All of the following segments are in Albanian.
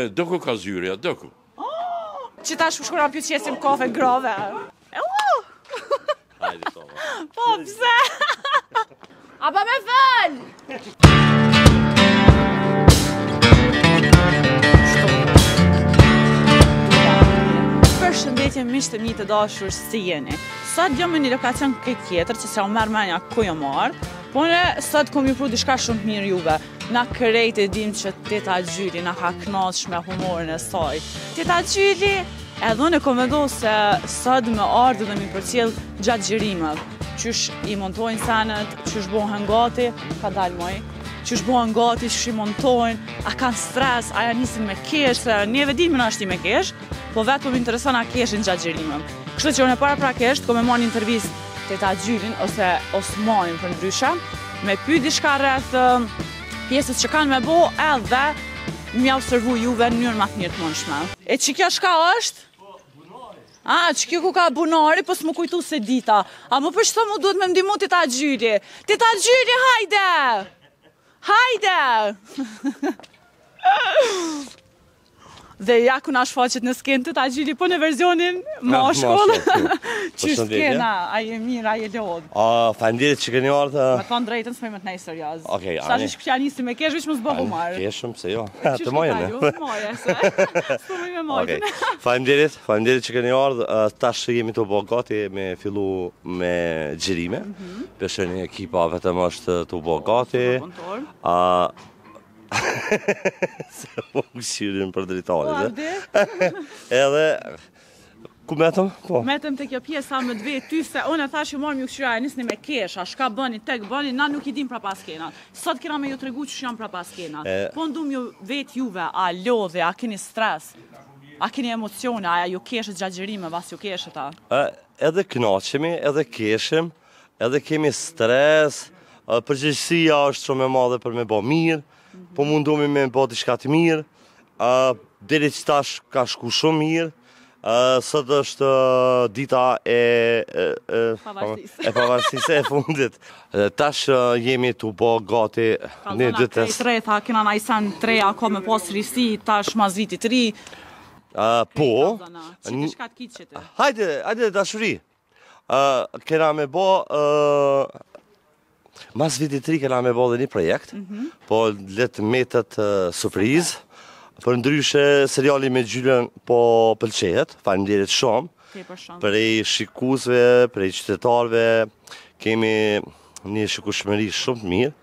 Diku ka zyra, diku. Që ta shkushkura pjë qesim kofe grove. E u! Hajde, sova. Po, pse? A pa më fal! Përshëndetje miqtë e mi të dashur si jeni. Sot jemi në një lokacion krejt tjetër, që se ju merr menja ku jam ardhë, po unë sot kom ju pru diçka shumë të mirë juve. Na krejt e dim që Teta Gjyli na ka knaq me humorin e saj. Teta Gjyli edhe unë kom vendos sot me ardhë dhe mi përcjell gjatë xhirimeve. Qysh i montojnë senet, qysh bohen gati, ka dalë moj, qysh bohen gati, qysh i montojnë, a kanë stres, a ja nisin me kesh, se neve din me na shti me kesh, po vetë po më intereson a keshin gjatë xhirimeve. Kështu që unë paraprakisht kom me marrë n'intervist Teta Gjylin ose Osmanin përndryshe, me pyt diçka rreth pjesës që kanë me bo edhe me jau servu juve në mënyrën ma t'mirë të mundshme. E qikjo çka është? Po, bunari. A, qikjo koka bunari, po s'mu kujtu s'e dita. A mu për këto mu duhet me m'ndihmu teta Gjyli. Teta Gjyli, hajde! Hajde! Dhe ja ku na shfaqet në skenë teta Gjyli, po në versionin mashkull. Qysh je ka, a je mirë, a je lodhë. A, faleminderit që keni ardhë. Me thonë drejtën, s'po muj me nejt serioz. Ok, ani. Sa që që këtja nisi me kesh, veç mos bohu marre. Ani, keshim, se jo. Qysh të majën, jo. Qysh të majën, se. Së më me majën. Ok, faleminderit, faleminderit që keni ardhë, tash jemi tu bo gati, me fillu me xhirime. Mhm. Peshë një ekipa vetëm është tu bo gati. A, Se po kqyrin prej dritares, Po, ande? Edhe, ku metëm? Po. Metëm te kjo pjesë, sa me të vet ty, se unë e thashë ma herët ju kqyra e nisni me kesha, çka boni, tek boni, na nuk i dim prapaskenat. Sot kena me ju tregu qysh jan prapaskenat. Po du me ju vet juve, a lodheni, a kini stres, a kini emocione, a ju keshet gjatë xhirimeve a s'ju keshet, a? Edhe knaqemi, edhe keshim, Edhe kemi stres, përgjegjësia është shumë e madhe për me bo mirë, po mundohemi me bo diçka të mirë, deri qitash ka shku shumë mirë, sot është dita e pavarësis e fundit. Tash jemi tu bo gati një dytës. Ka sezona krejt e re, tha kena naj sen të ri, a ka me pas risi, tash mas vitit ri. Po. Qiti shkatë kitë qiti. Hajde, hajde, dashuri. Kena me bo... Mas viti tri kena me bo dhe një projekt, mhm. po le të mbetët surpriz, përndryshe seriali me Gjylën po pëlqehet, faleminderit shumë, prej shikuesve, prej qytetarve, kemi një shikushmëri shumë të mirë,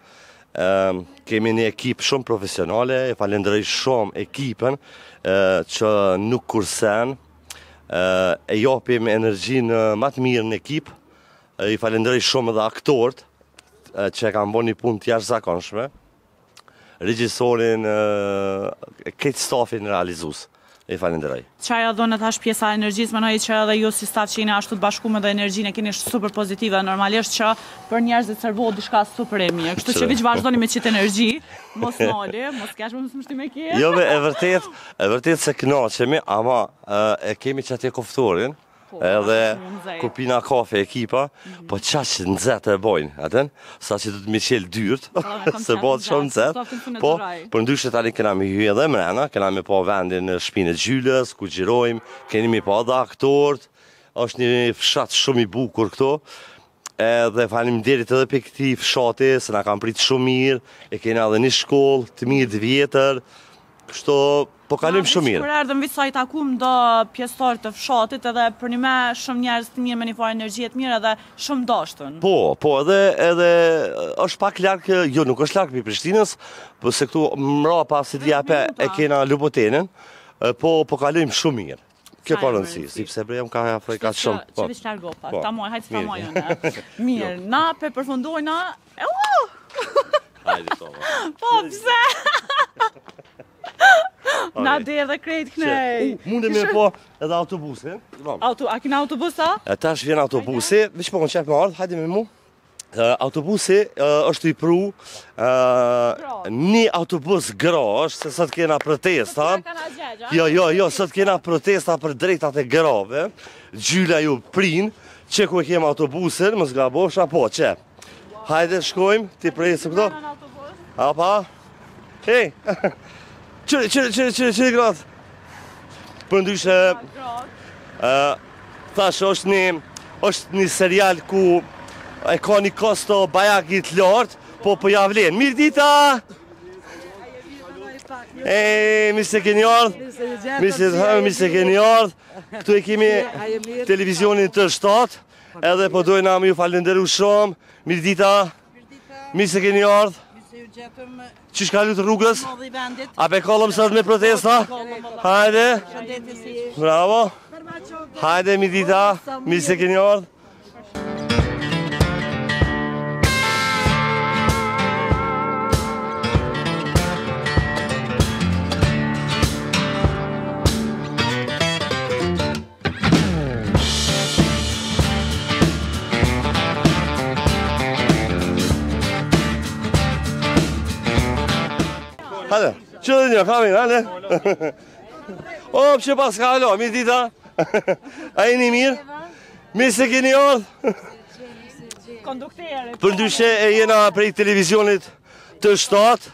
kemi një ekip shumë profesionale, e falënderoj shumë ekipen që nuk kursen, e japim energjinë ma të mirë në ekip. I falenderoj shumë edhe aktorët që e kanë bo një punë të jashtëzakonshme. Regjisorin e këtë stafin realizues. I falenderoj. Qajo edhe osht pjesa e energjisë, dmth që edhe ju si staf që jeni ashtu të bashkume dhe energjinë e keni super pozitive, normalisht që për njerëzit servohet diçka super e mirë. Kështu që veç vazhdoni me qit energji, mos u nalni, mos kesh më shumë shtime ke. Jo, e vërtetë. E vërtet se kënaqemi, ama e kemi qatje koftorin, po, edhe kur pina kafe ekipa, mhm. po qaq nxehtë e bojnë, atën, sa që duhet me i çelë dyrt, po, se bëhet shumë nxehtë, po, përndryshe tani kena me hy edhe mrena, kena me pa vendin, shpinë e Gjylës, ku xhirojmë, keni me i pa dhe aktorët, është një fshat shumë i bukur këtu, Edhe faleminderit edhe prej këtij fshati, se na kanë pritë shumë mirë, e kena edhe një shkollë të mirë të vjetër, kështu po kalojmë shumë mirë. Kur erdhëm veç sa i takum do pjesëtarë të fshatit edhe përnjëme shumë njerëz të mirë me një farë energjie të mirë edhe shumë t'dashtun. Po, po edhe edhe është pak larg, jo nuk është larg prej Prishtinës, po se këtu mbrapa si dia e kena Lubotenin, po po kalojmë shumë mirë. Kjo ka rëndësi, sepse bre jam ka afroj ka shumë. Po. Qe veç largo pak. Po. Ta moj, hajt ta moj unë. Mirë, jo. na pe përfundoj na. Hajde to. Po pse? Na dhe edhe krejt kënej. Mundem me pa edhe autobusin. Auto, a kina autobusa? E tash vjen autobusi, veç po, në qe për me ardhë, hajde me mu. Autobusi është, i pru, një autobus grash, se sot kena protesta, jo, jo, jo, sot kena protesta për drejtat e grave, Gjyla ju prin, qe ku e kem autobusin, mos gabosha, po, qe, hajde shkojmë, t'i pres këto, a pa, Hej! Qeri, qeri, qeri, qeri, qeri gratë! Përndryshe... Thashë, është një... është një serial ku... e ka një kosto bajagi të lartë, po po po ia vlen. Mirë dita! Ej, mirë se keni ardhë, mirë se erdhëm, mirë se keni ardhë, këtu e kemi televizionin T shtatë, edhe po dojna me ju falenderu shumë, mirë dita, Mirë se keni ardhë. Që shka lutë rrugës? A pe kallim sot me protesta? Hajde. Bravo. Hajde, mirëdita. Mirë se keni ardhë. Hajde, qe edhe një, ka mbet, hajde. O, qe paska, alo, mirëdita. A jeni mirë? Mirë se keni ardhë. Përndryshe jena prej televizionit të shtatë.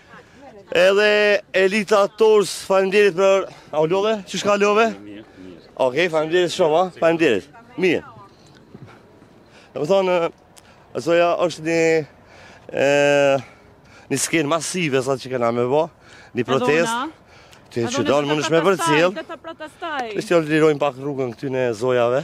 Edhe Elita Tours, faleminderit për... A u lodhe, qysh kalove? Mirë, mirë. Okej, faleminderit shumë, ha? Faleminderit. Mirë. Domethënë, asoja është një ë një skenë masive sot që kena me bo, një protestë. Ti që don mun me përcjell. T'i lirojmë pak rrugën këtyne zojave.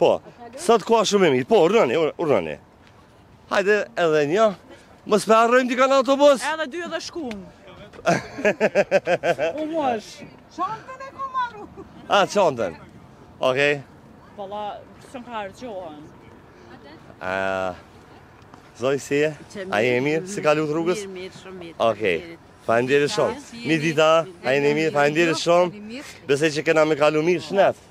Po, koha shumë e mirë, po, urdhnoni, urdhnoni. Hajde edhe një, mos pe harrojmë dikan në autobus? Edhe dy edhe shkum. U mosh. Çantën e ka harru. A, çantën. Okej. Pala, së më ka argjohen. A, zoj si e? A je mirë? Si kalut rrugës? Mirë, mirë, shumë mirë. Okej. Faleminderit shumë. Mirëdita, a jeni mirë, faleminderit shumë. Besoj që kena me kalu mirë shnet.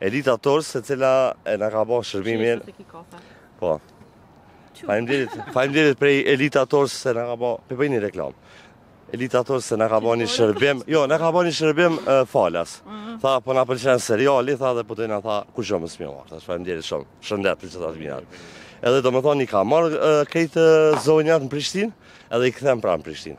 Elita Tours e cila na ka bërë shërbimin. Po. Faleminderit, faleminderit prej Elita Tours se na ka bërë, po bëni reklamë. Elita Tours se na ka bërë një shërbim. Jo, na ka bërë një shërbim falas. Mhm. Tha po na pëlqen seriali, tha dhe po të na tha kush jam më mirë. Tash faleminderit shumë. Shëndet, gjithë të mirat. Edhe domethënë i ka marr këto zonjat në Prishtinë, edhe i kthen prapë n'Prishtinë.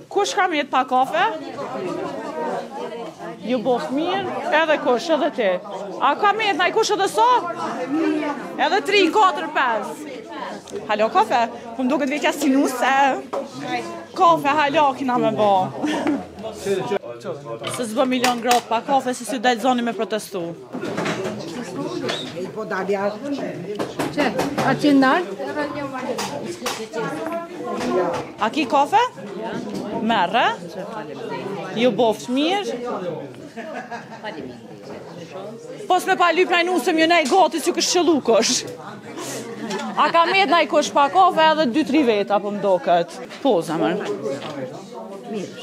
Kush ka met pa kafe? Ju boftë mirë, edhe kush, edhe ti. A ka met najkush edhe sa? Edhe 3, 4, 5. Halo, kafe? Po më duket vetja si nuse. Kafe, halo, kina me bo. Se s'bën me i lon grat pa kafe, se s'ju del zoni me protestu. Ej, po dal jashtë. Çe, a ti ndal? A ki kafe? Merre. Ju boft mirë. Po s'mun pe lyp najnjo se m'u nej gati që kështë qëllu kësh. A ka med najkush pa kafe edhe 2-3 veta po m'doket. Po, zemër.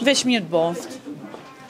Veç mirë të boft.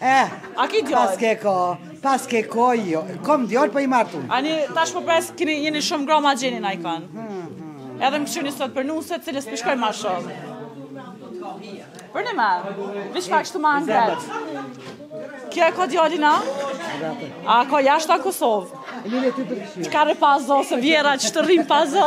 Eh, a ki djalë? Paske ko, paske ko, jo. Kom djalë për me martu. Ani, tash po pres, kini, jeni shumë gra ma gjeni naj kan. Hmm, hmm. Edhe më këshilloni sot për nuse, të cilës përshkoj ma shumë. Për ne, me, veç pak shtu ma në Kjo e ka djalin a? A ka jashtë a Kosovë? Mire ty të këshu. Çka rri pa zo, se vjera që të rrim pa zo.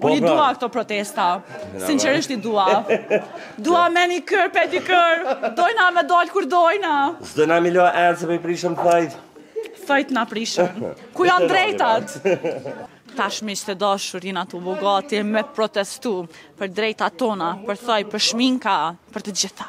Po, Unë i pra dua këto protesta. Sinqerisht i dua. Dua menikyr pedikyr. Dojna me dal kur dojna. S'dojna me la enë se po i prishim thojt. Thojt na prishen. Ku janë drejtat? Tash mi shti dashurinat e bo gati me protestu për drejtat tona, për thoj, për shminka, për të gjitha.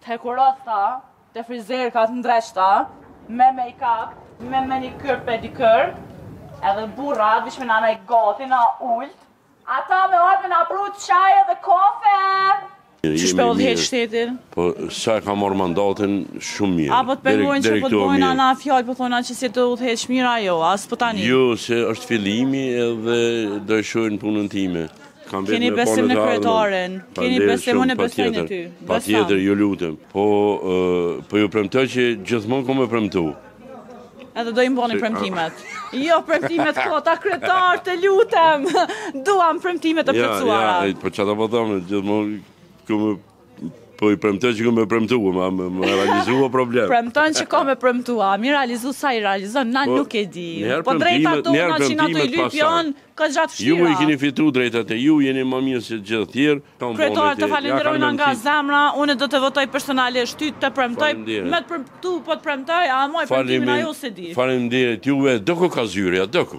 Të hekurosta, te frizerka të ndreqta, me mejkap, me menikyrë pedikyrë, edhe burrat veç me na nejtë gati, na ulët, ata me ardhë me na pru çaj edhe kafe! Qysh pe udhëheq shtetin? Po, sa e kam marrë mandatin, shumë mirë. A po të pengojnë që po të bojnë naj fjalë, po thona që s'di të udhëheq mirë a jo, a s'po ta nin? Jo, se është fillimi edhe do e shojnë punën time. Keni besim në kryetaren, keni besim unë besoj në ty. Patjetër, ju lutem. Po, po ju premtoj që gjithmonë kom me premtu. Edhe do i mboni premtimet. Jo, premtimet ko, ta kryetar, të lutem. Duam premtimet e përsuara. Ja, ja, po që ta po thom, gjithmonë ku me Po ju premtoj që kam me premtu, a me, me realizu o problem. Premton që ka me premtu, a mi realizu sa i realizon, na po nuk e di. Po drejtat tona që na po i lypim janë, ka gjatë fshira. Ju i kini fitu drejtat e, ju jeni më mirë se gjithë tjerë. Kryetar të falenderojna nga zemra, unë do të votoj personalisht, ty të premtoj, me të premtu, po të premtoj, a e maj premtimin a jo s'e di. Faleminderit juve, dëku ka zyri, a dëku.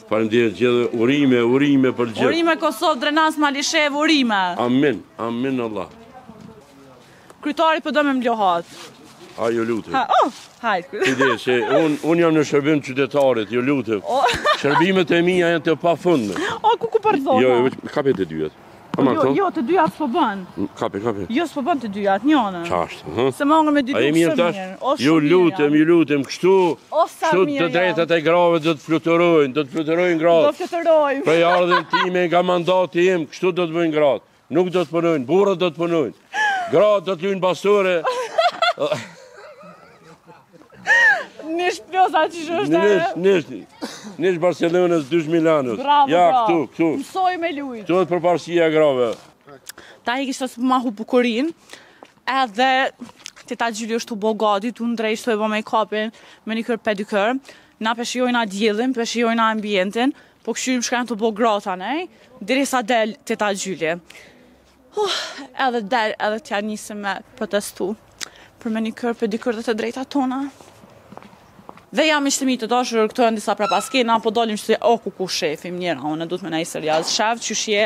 Faleminderit gjithëve, urime, urime për gjithë. Urime Kosovë, Drenas, Malishevë, urime. Amin, amin Allah. Krytari po do me lujt. A, ju lutem. Ha, oh, hajt. Ti e di se unë un jam në shërbim qytetarit, ju lutem. Oh. Shërbimet e mija janë të pafundme. O, ku ku pardon? Jo, jo, kapi të dyja. Po jo, jo, jo, të dyja s'po bën. Kapi, kapi. Jo s'po bën të dyja, atë njënën. Ç'është? Hë? S'e maj me dy dyja. Ai mirë tash. Ju lutem, ju lutem kështu. Kështu drejtat e grave do të fluturojnë, do të fluturojnë gratë. Do të fluturojnë. Për ardhmen time nga mandati im, kështu do të bëjnë gratë. Nuk do të punojnë, burrat do të punojnë. Gratë do të luajnë bastore. Njish Plisa që që është e... Njish, njish, njish Barcelonës, dysh Milanës. Bravo, ja, bravo. Këtu, këtu. Mësoj me lujtë. Këtu e përparësia e grave. Ta hi kishe tu marrë bukurinë, edhe teta Gjyli është tu u bo gati, tu u ndreq, tu e bo mejkapin, menikyr pedikyr, na peshijojnë a djelin, peshijojnë a ambientin, po kqyrim çka janë tu bo gratë anej, derisa del teta Gjyli. Huh, edhe del, edhe t'ja nisë me protestu për manikyr, pedikyr dhe të drejta tona. Dhe jem, miqt e mi të dashur, këto janë disa prapaskena, po dalim shtu, o kuku shefi m'njeh, unë du të me nejsër jazë, shef qysh je,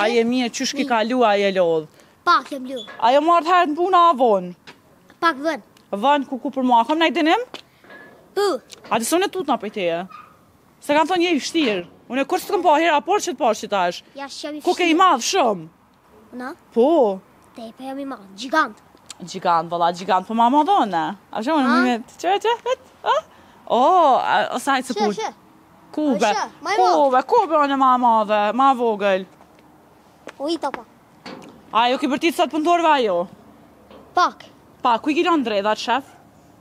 a je mirë, qysh ki kalu, a je lodhë. Pak jem lodhë. A e ke marrë herët puna, a vonë? Pak vonë. Vonë, kuku për mua, kam nejtë dinim? Pu. A të sunë e tutna për i teje? Se kanë thonë je i vështirë. Unë kurrë s't'kam pa, hera, e parë që t'shoh. Jo, s'jam i vështirë. Koke i madh shumë? Unë? Po. Te, po jam i madh, gjigant. Gjigant, vëlla, gjigant, po ma ma dhone. A që më në më të qërë, qërë, vetë? O, o, o, sajtë së kur. Shë, shë. Kube, kube, kube, unë ma ma dhe, ma vogël. O, i të pa. A ju ki bërtit sot puntorve, a jo? Pak. Pak, ku i gjiron dredhat, shef?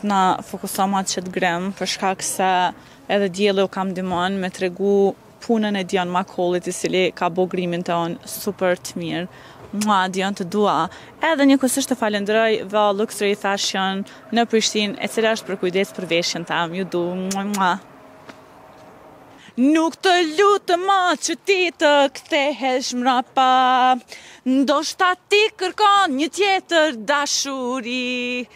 Lutna fokusoma qet grim, për shkak se edhe dielli m'ka ndihmu me tregu Punën e Dion Makollit i cili ka bo grimin tem super të mirë Mua, Dion të dua Edhe njëkohësisht të falenderoj The Luxury Fashion në Prishtinë e cila është përkujdes për veshjen teme ju du mua mua Nuk të lus ma që ti të kthehesh mbrapa Ndoshta ti kërkon një tjetër dashuri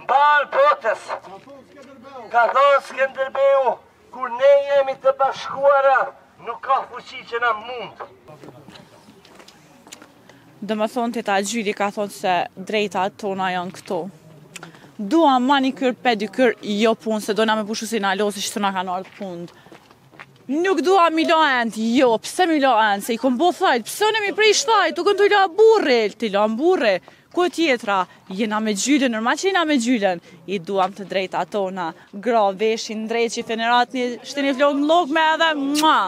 Mbarë botës, ka thonë Skënderbeu, kur ne jemi të bashkuara, nuk ka fuqi që na mund. Domethonë teta Gjyli ka thonë se t'drejtat tona janë këto. Dua manikyr, pedikyr, jo punë, se dojna me pushu se na lodhi qito, na ka lodh puna. Nuk dua mi la end, jo, pse m'i la ent, se i kom bo thojt, se m'i prish thojt, le t'i lan burri, të la burri, ku tjetra, jena me Gjylen, normal që jena me Gjylen, i duam të drejtat tona, gra, veshin, dreqi, fenerat, një, shtë një flok në lok me edhe, mua!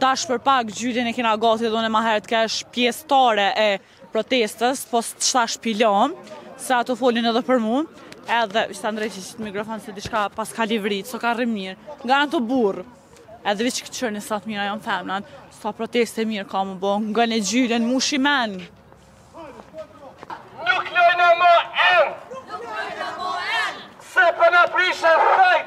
Tash për pak Gjylen e kena gati dhe unë e ma herët kesh pjesë tare e protestës, po s'ta shpjegoj, se ato folin edhe për mu, edhe vishë të ndrejtë qit mikrofon se diçka paska livrit, s'o ka rrin mirë, nga ne, edhe vishë këtë qërë një sa t'mira jan femnat, sa proteste mirë kam bo, nga me Gjylen, mu shimen. Nuk lajna ma enë, nuk lajna ma enë, se po na prishen thojt,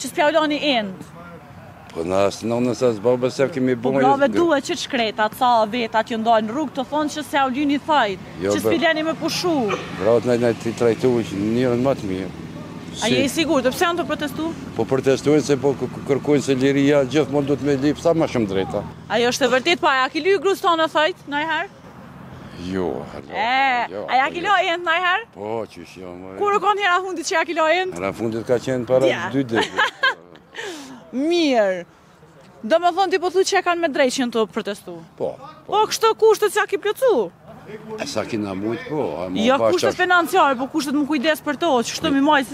Që s'pjauloni end. Po në asë në nënës as babës se kemi po bojë... Po grave duhet që të shkreta, ca vetë atë jëndojë në rrugë të thonë që s'jau lyni thojt, jo, që s'po i leni me pushu. Gratë na i trajtojmë që njërën më të mirë. A je i sigur, pse janë tu protestu? Po protestojn se po kërkojnë se liria, gjithmonë duhet me lypë, sa ma shumë drejta. Ajo është e vërtet, pa, po, a ja ki ly grusë tone thojt, najherë? Jo, halo. E, jo, a ja po, ki ly, jo. naj herë? Po, qysh jo more. Kur u kon hera e fundit që ja ki ly? Hera e fundit ka qenë para ja. dy ditë. Mirë. Domethonë ti po thu që e kanë me drejt që jon tu protestu? Po. Po, po krejt kushtet ja ki plotsu? E sa kem mujtë, po. Jo kushtet financiare, po kushtet m'u kujdes për to, qysh me i majtë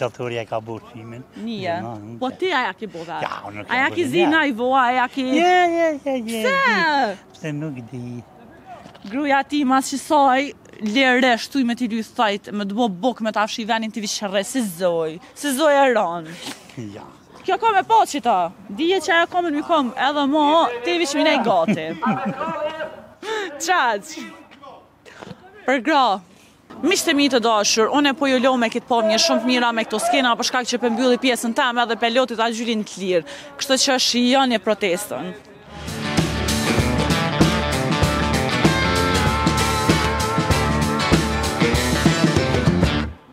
Doktori e ka bërë qimin. Nije. Po ti a ja ki bo vetë. Ja, unë nuk A ja ki zi naj vo, a ja ki... Jo, jo, jo, jo. Pse? Se nuk di. Gruja ti masi s'oj, leje qeshtu me t'i ly thojt, me t'bo bukë me ta fshi venin ti vishë rre, si zonjë, si zonjë e ronë. Ja. Kjo ka me pa qeta, dije që ajo ka me t'nxon, edhe mo, ti vishë minë e gati. Qaq. Për gra. Miqtë e mi të dashur, unë po ju lo me këtë pamje shumë të mira me këto skena për shkak që po e mbylli pjesën teme dhe po e lo ti ta Gjylin të lirë. Kështu që shijoni protestën.